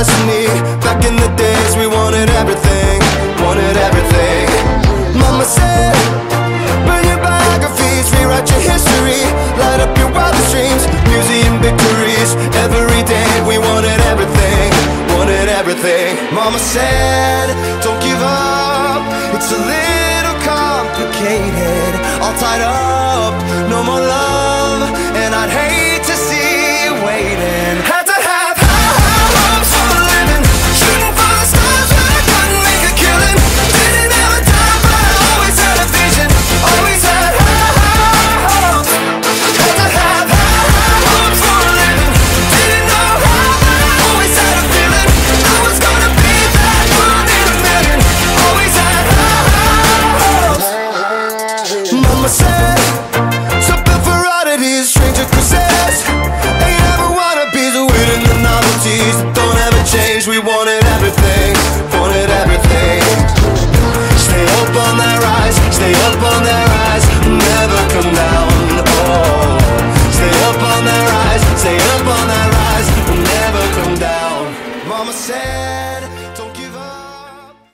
destiny Back in the days we wanted everything Wanted everything. Mama said Burn your biographies, rewrite your history Light up your wildest dreams Museum victories. Every day we wanted everything Wanted everything. Mama said Don't give up It's a little complicated. All tied up No more love. Mama said, so built for oddities, stranger possessed. They never wanna be the weird the novelties don't ever change. We wanted everything, wanted everything. Stay up on that rise, stay up on that rise, never come down. Oh, stay up on that rise, stay up on that rise, never come down. Mama said.